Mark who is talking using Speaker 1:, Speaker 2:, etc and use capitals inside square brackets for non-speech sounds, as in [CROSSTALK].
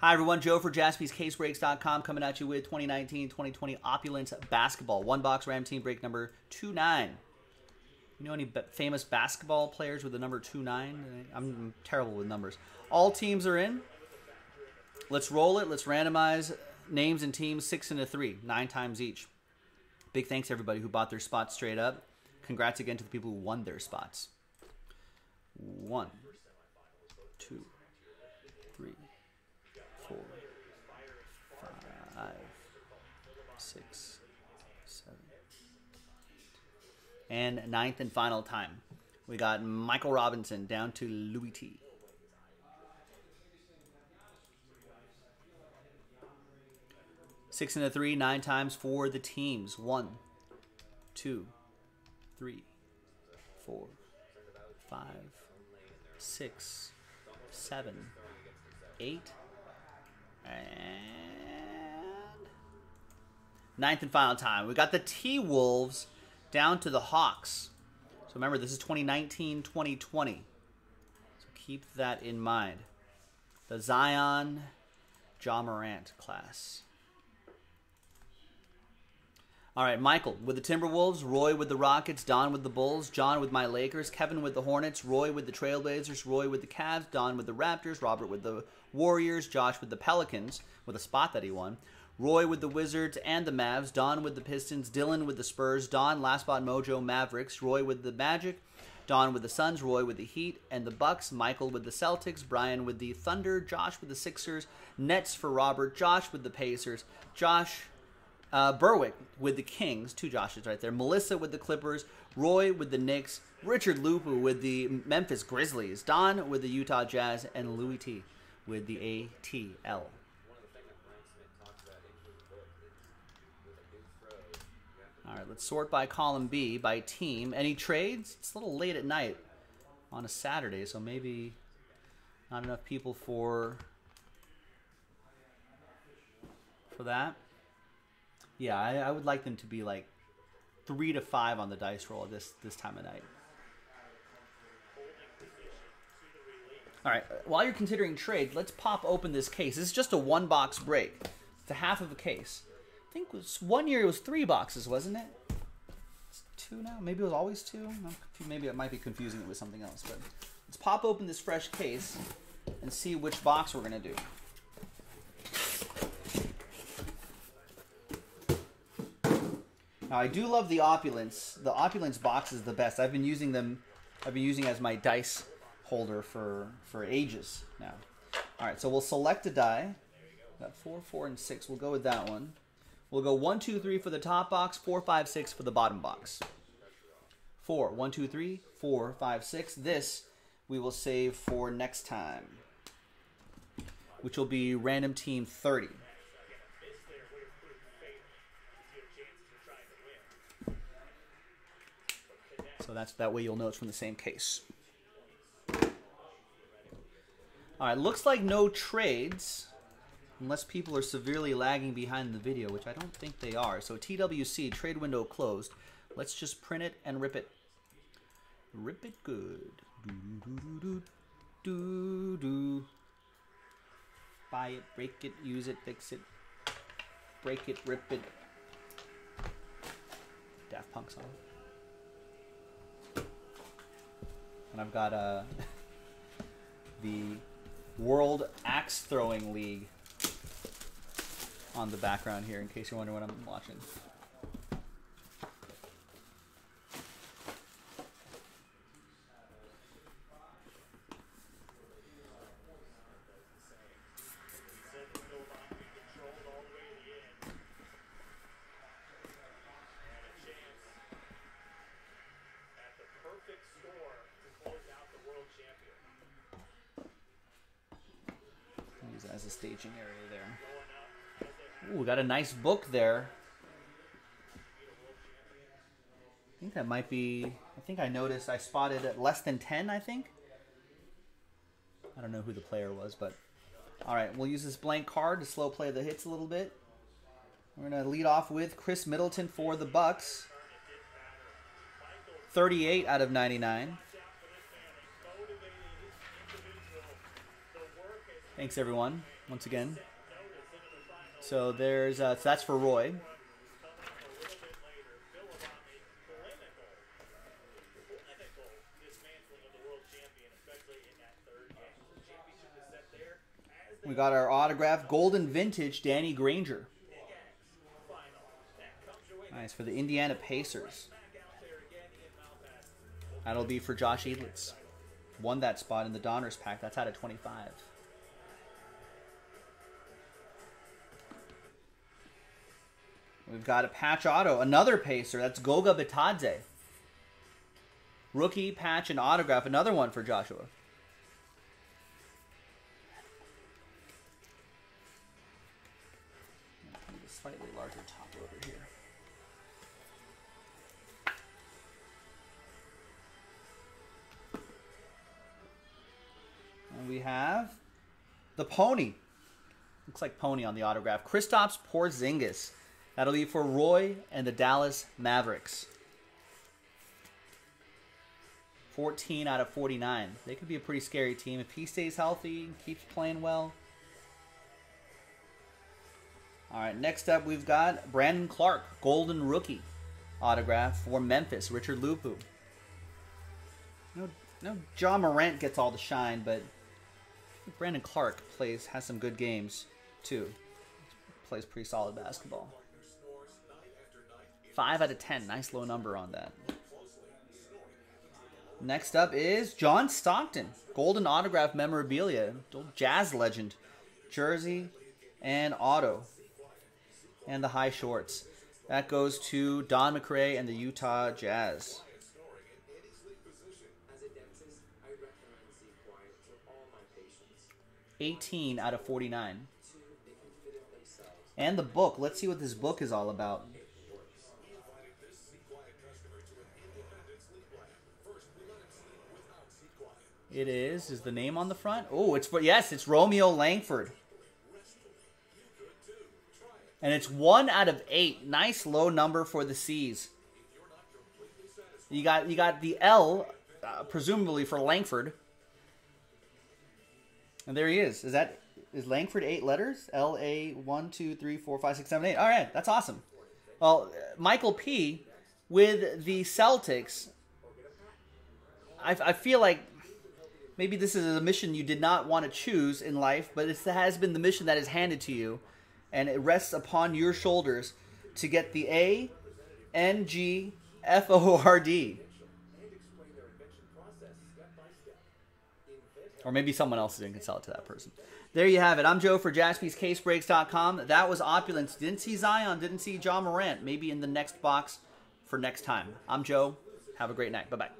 Speaker 1: Hi, everyone. Joe for jaspyscasebreaks.com coming at you with 2019-2020 Opulence Basketball. One box Ram Team break number 2-9. You know any famous basketball players with the number 2-9? I'm terrible with numbers. All teams are in. Let's roll it. Let's randomize names and teams six and a three, nine times each. Big thanks to everybody who bought their spots straight up. Congrats again to the people who won their spots. One, two, three four, five, six, seven. And ninth and final time. We got Michael Robinson down to Louis T. Six and a three, nine times for the teams. One, two, three, four, five, six, seven, eight, ninth and final time. We got the T Wolves down to the Hawks. So remember, this is 2019 2020. So keep that in mind. The Zion Ja Morant class. All right, Michael with the Timberwolves, Roy with the Rockets, Don with the Bulls, John with my Lakers, Kevin with the Hornets, Roy with the Trailblazers, Roy with the Cavs, Don with the Raptors, Robert with the Warriors, Josh with the Pelicans with a spot that he won, Roy with the Wizards and the Mavs, Don with the Pistons, Dylan with the Spurs, Don last spot Mojo Mavericks, Roy with the Magic, Don with the Suns, Roy with the Heat and the Bucks, Michael with the Celtics, Brian with the Thunder, Josh with the Sixers, Nets for Robert, Josh with the Pacers, Josh uh, Berwick with the Kings, two Joshes right there. Melissa with the Clippers. Roy with the Knicks. Richard Lupu with the Memphis Grizzlies. Don with the Utah Jazz. And Louis T with the ATL. All right, let's sort by column B, by team. Any trades? It's a little late at night on a Saturday, so maybe not enough people for for that. Yeah, I, I would like them to be like three to five on the dice roll at this this time of night. All right, while you're considering trade, let's pop open this case. This is just a one box break. It's a half of a case. I think it was one year it was three boxes, wasn't it? It's two now. Maybe it was always two. Maybe I might be confusing it with something else. But let's pop open this fresh case and see which box we're gonna do. Now I do love the opulence. The opulence box is the best. I've been using them. I've been using as my dice holder for for ages now. All right, so we'll select a die. Got four, four, and six. We'll go with that one. We'll go one, two, three for the top box. Four, five, six for the bottom box. Four, one, two, three, four, five, six. This we will save for next time, which will be random team thirty. So that's that way you'll know it's from the same case. All right, looks like no trades, unless people are severely lagging behind the video, which I don't think they are. So TWC, trade window closed. Let's just print it and rip it. Rip it good. Do, do, do, do, do, do. Buy it, break it, use it, fix it. Break it, rip it. Daft Punk song. and I've got uh, [LAUGHS] the World Axe Throwing League on the background here, in case you're wondering what I'm watching. as a staging area there. Ooh, got a nice book there. I think that might be. I think I noticed. I spotted at less than ten. I think. I don't know who the player was, but all right. We'll use this blank card to slow play the hits a little bit. We're gonna lead off with Khris Middleton for the Bucks. 38 out of 99. Thanks everyone once again. So there's uh, so that's for Roy. We got our autograph golden vintage Danny Granger. Nice for the Indiana Pacers. That'll be for Josh Edlitz. Won that spot in the Donruss pack. That's out of 25. We've got a patch auto, another pacer. That's Goga Bitadze. Rookie, patch, and autograph. Another one for Joshua. slightly larger top loader here. And we have the pony. Looks like pony on the autograph. Kristaps Porzingis. That'll be for Roy and the Dallas Mavericks. 14 out of 49. They could be a pretty scary team if he stays healthy, and keeps playing well. All right, next up we've got Brandon Clarke, Golden Rookie autograph for Memphis, Richard Lupu. No, no, Ja Morant gets all the shine, but Brandon Clarke plays has some good games too. Plays pretty solid basketball. Five out of ten, nice low number on that. Next up is John Stockton, Golden Autograph Memorabilia, Jazz legend, jersey and auto and the high shorts. That goes to Don McRae and the Utah Jazz. Eighteen out of forty-nine. And the book. Let's see what this book is all about. It is. Is the name on the front? Oh, it's yes, it's Romeo Langford and it's one out of eight. Nice low number for the C's. You got you got the L, uh, presumably for Langford, and there he is. Is that is Langford eight letters? L A one two three four five six seven eight. All right, that's awesome. Well, Michael P. with the Celtics. I, I feel like maybe this is a mission you did not want to choose in life, but it has been the mission that is handed to you and it rests upon your shoulders to get the A N G F O R D. Or maybe someone else didn't sell it to that person. There you have it. I'm Joe for jaspyscasebreaks.com. That was Opulence. Didn't see Zion, didn't see John Morant. Maybe in the next box for next time. I'm Joe. Have a great night. Bye bye.